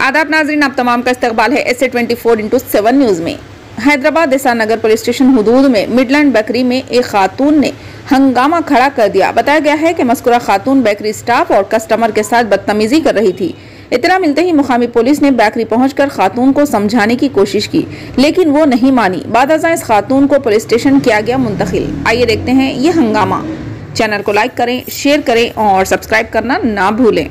आदाब नाजरीन, आप तमाम का इस्तकबाल है S A twenty four into seven news में। हैदराबाद दिशा नगर पुलिस स्टेशन हदूद में मिडलैंड बेकरी में एक खातून ने हंगामा खड़ा कर दिया। बताया गया है कि मस्कुरा खातून बेकरी स्टाफ और कस्टमर के साथ बदतमीजी कर रही थी। इतना मिलते ही मुकामी पुलिस ने बेकरी पहुंचकर खातून को समझाने की कोशिश की, लेकिन वो नहीं मानी। बाद इस खातून को पुलिस स्टेशन किया गया मुंतकिल आइए देखते हैं ये हंगामा। चैनल को लाइक करें, शेयर करें और सब्सक्राइब करना ना भूलें।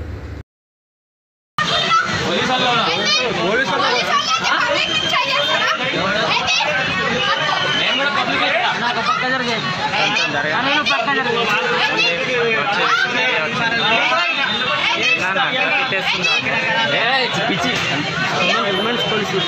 చేయడం జరిగింది ఉమెన్స్ పోలీసులు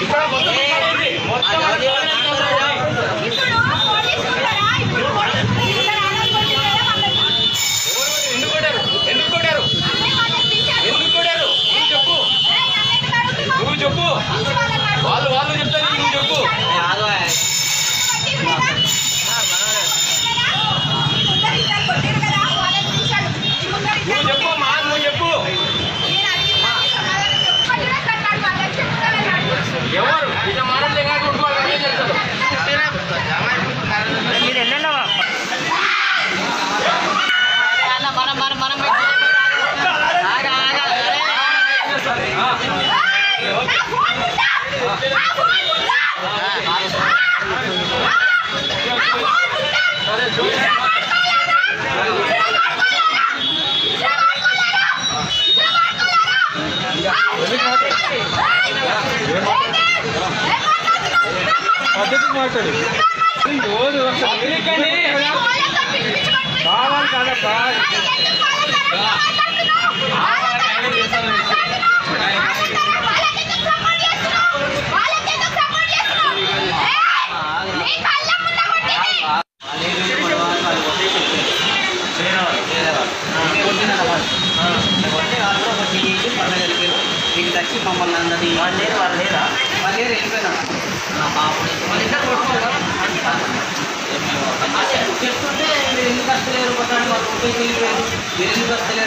ఇక్కడ మొత్తం ಪದ್ಧತಿ ಮಾಡ್ತಾರೆ ಒಂದು ವರ್ಷ వచ్చి మమ్మల్ని అన్నది వాళ్ళు లేరు వాళ్ళు లేరా? వాళ్ళు లేరు వెళ్ళిపోయినా వాళ్ళు ఇద్దరు కొట్టుకోవాలి చెప్తుంటే మీరు ఎందుకు వస్తలేరు? కొట్టాడు వాళ్ళు ఒకేసి వెళ్ళిపోయారు. మీరు ఎందుకు వస్తలేరని